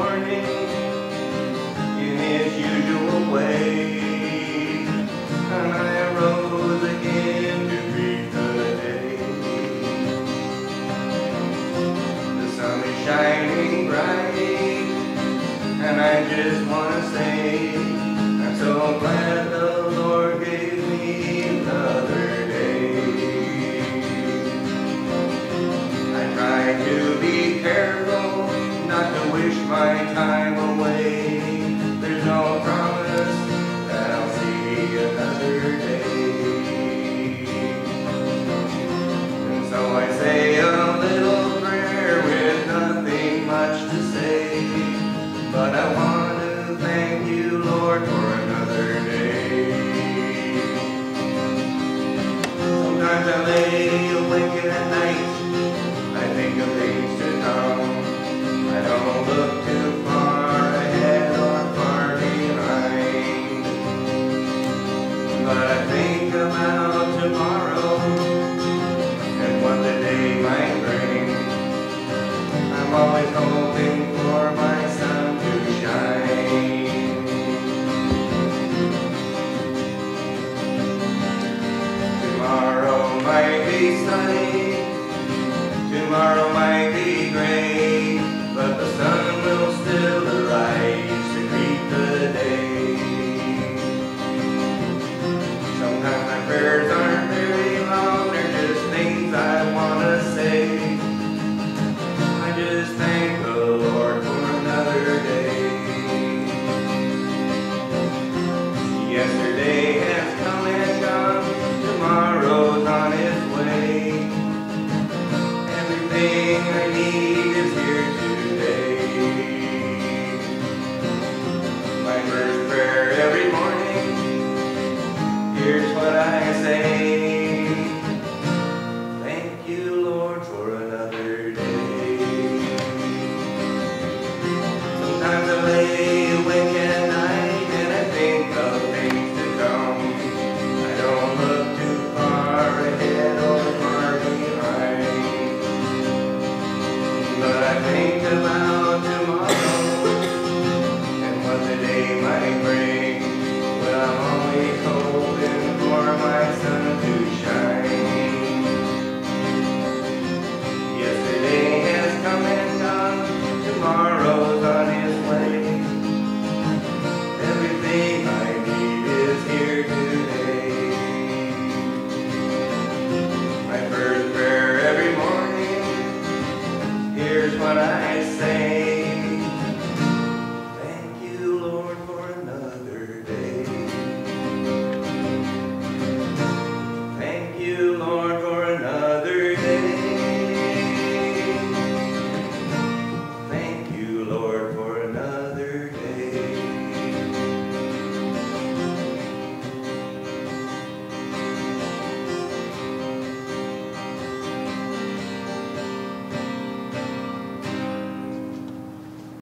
morning in his usual way. And I rose again to greet the day. The sun is shining bright, and I just want to say, I'm so glad time away. There's no promise that I'll see another day. And so I say a little prayer with nothing much to say. But I want to thank you, Lord, for another day. Sometimes I lay awake at night. Always hoping away. but I think about tomorrow.